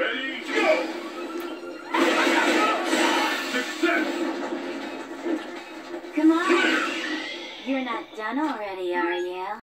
Ready, go! Success! Come on. You're not done already, are you?